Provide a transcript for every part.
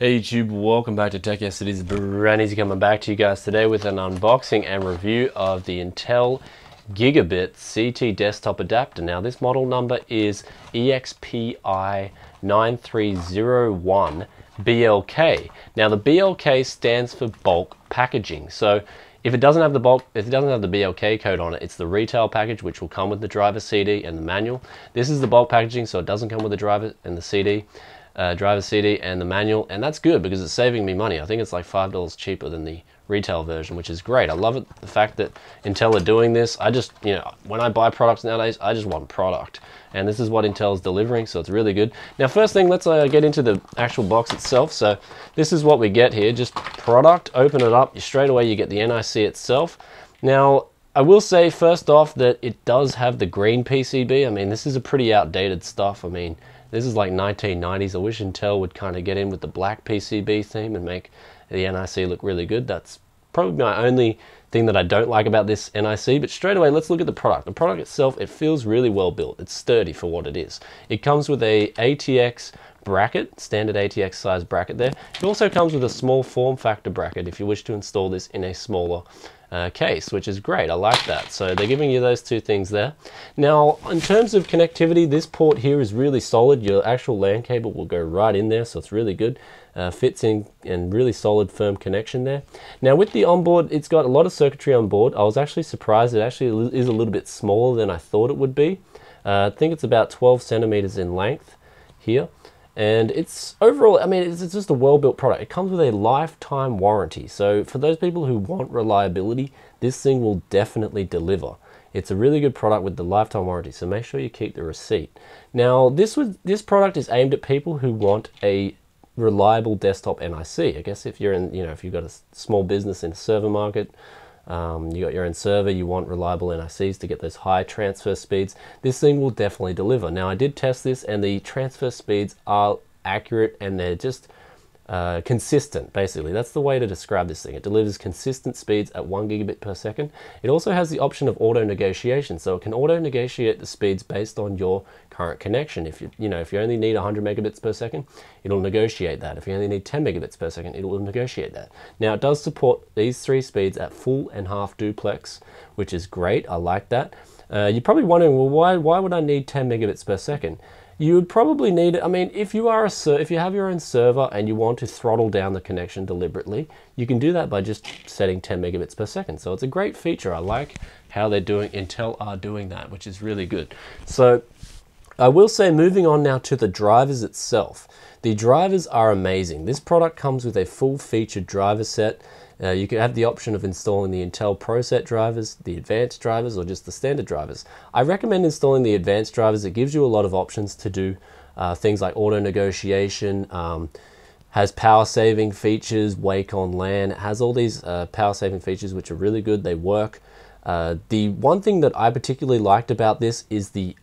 Hey YouTube, welcome back to Tech Yes. It is Bryan coming back to you guys today with an unboxing and review of the Intel Gigabit CT desktop adapter. Now this model number is EXPI 9301 BLK. Now the BLK stands for bulk packaging. So if it doesn't have the bulk, if it doesn't have the BLK code on it, it's the retail package which will come with the driver CD and the manual. This is the bulk packaging, so it doesn't come with the driver and the CD uh, driver CD and the manual, and that's good because it's saving me money. I think it's like five dollars cheaper than the retail version, which is great. I love it, the fact that Intel are doing this. I just, you know, when I buy products nowadays, I just want product, and this is what Intel is delivering, so it's really good. Now, first thing, let's uh, get into the actual box itself. So this is what we get here, just product. Open it up, straight away you get the NIC itself. Now, I will say first off that it does have the green PCB. I mean, this is a pretty outdated stuff. I mean, this is like 1990s. I wish Intel would kind of get in with the black PCB theme and make the NIC look really good. That's probably my only thing that I don't like about this NIC, but straight away, let's look at the product. The product itself, it feels really well built. It's sturdy for what it is. It comes with a ATX bracket, standard ATX size bracket there. It also comes with a small form factor bracket if you wish to install this in a smaller uh, case, which is great. I like that. So they're giving you those two things there. Now, in terms of connectivity, this port here is really solid. Your actual LAN cable will go right in there, so it's really good. Uh, fits in and really solid firm connection there. Now with the onboard, it's got a lot of circuitry on board. I was actually surprised it actually is a little bit smaller than I thought it would be. Uh, I think it's about 12 centimeters in length here and it's overall i mean it's, it's just a well-built product. It comes with a lifetime warranty. So for those people who want reliability this thing will definitely deliver. It's a really good product with the lifetime warranty so make sure you keep the receipt. Now this was this product is aimed at people who want a reliable desktop nic i guess if you're in you know if you've got a small business in a server market um, you got your own server, you want reliable NICs to get those high transfer speeds. This thing will definitely deliver. Now I did test this and the transfer speeds are accurate and they're just uh, consistent, basically. That's the way to describe this thing. It delivers consistent speeds at one gigabit per second. It also has the option of auto negotiation, so it can auto negotiate the speeds based on your current connection. If you, you know, if you only need 100 megabits per second, it'll negotiate that. If you only need 10 megabits per second, it will negotiate that. Now, it does support these three speeds at full and half duplex, which is great. I like that. Uh, you're probably wondering, well, why, why would I need 10 megabits per second? You would probably need, I mean, if you are a if you have your own server and you want to throttle down the connection deliberately, you can do that by just setting 10 megabits per second. So it's a great feature. I like how they're doing, Intel are doing that, which is really good. So I will say moving on now to the drivers itself. The drivers are amazing. This product comes with a full featured driver set. Uh, you can have the option of installing the Intel ProSet drivers, the advanced drivers, or just the standard drivers. I recommend installing the advanced drivers. It gives you a lot of options to do uh, things like auto negotiation, um, has power saving features, wake on LAN. It has all these uh, power saving features which are really good. They work. Uh, the one thing that I particularly liked about this is the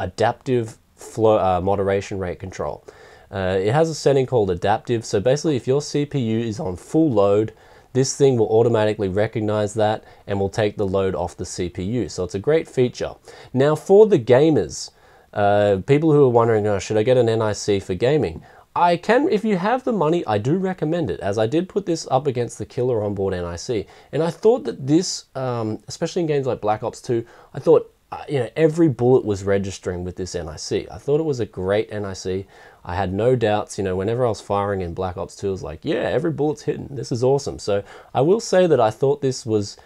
adaptive flow uh, moderation rate control. Uh, it has a setting called adaptive. So basically, if your CPU is on full load, this thing will automatically recognize that and will take the load off the CPU. So it's a great feature. Now for the gamers, uh, people who are wondering, oh, should I get an NIC for gaming? I can, if you have the money, I do recommend it, as I did put this up against the killer onboard NIC. And I thought that this, um, especially in games like Black Ops 2, I thought you know, every bullet was registering with this NIC. I thought it was a great NIC. I had no doubts, you know, whenever I was firing in Black Ops 2, I was like, yeah, every bullet's hitting. This is awesome. So I will say that I thought this was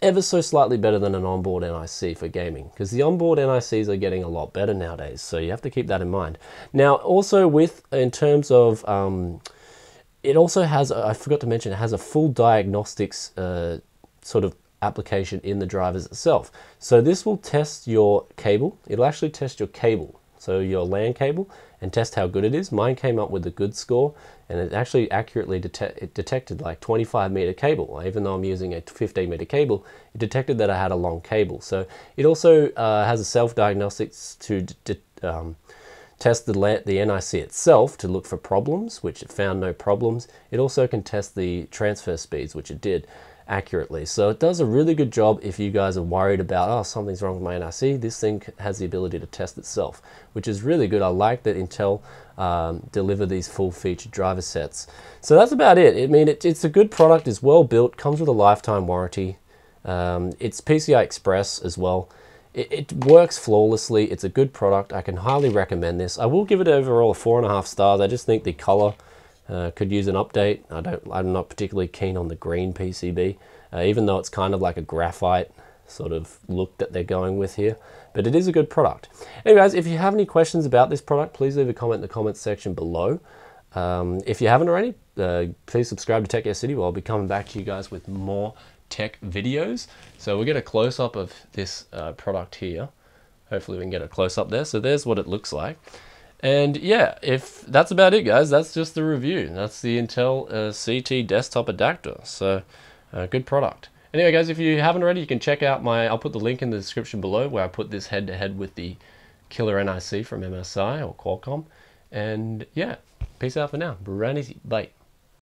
ever so slightly better than an onboard NIC for gaming because the onboard NICs are getting a lot better nowadays. So you have to keep that in mind. Now, also with, in terms of, um, it also has, I forgot to mention, it has a full diagnostics uh, sort of application in the drivers itself. So this will test your cable. It'll actually test your cable, so your LAN cable, and test how good it is. Mine came up with a good score, and it actually accurately it detected like 25 meter cable. Even though I'm using a 15 meter cable, it detected that I had a long cable. So it also uh, has a self-diagnostics to um, test the, the NIC itself to look for problems, which it found no problems. It also can test the transfer speeds, which it did. Accurately. So it does a really good job if you guys are worried about, oh, something's wrong with my NIC. This thing has the ability to test itself, which is really good. I like that Intel um, deliver these full featured driver sets. So that's about it. I mean, it, it's a good product, it's well built, comes with a lifetime warranty. Um, it's PCI Express as well. It, it, works flawlessly. It's a good product. I can highly recommend this. I will give it overall a four and a half stars. I just think the color uh, could use an update. I don't. I'm not particularly keen on the green PCB, uh, even though it's kind of like a graphite sort of look that they're going with here. But it is a good product. Anyways, if you have any questions about this product, please leave a comment in the comments section below. Um, if you haven't already, uh, please subscribe to Tech Yes City. Well, I'll be coming back to you guys with more tech videos. So we'll get a close-up of this uh, product here. Hopefully we can get a close-up there. So there's what it looks like. And yeah, if that's about it, guys, that's just the review. That's the Intel uh, CT desktop adapter. So uh, good product. Anyway, guys, if you haven't already, you can check out my, I'll put the link in the description below where I put this head to head with the killer NIC from MSI or Qualcomm. And yeah, peace out for now. Bryaneasy. Bye.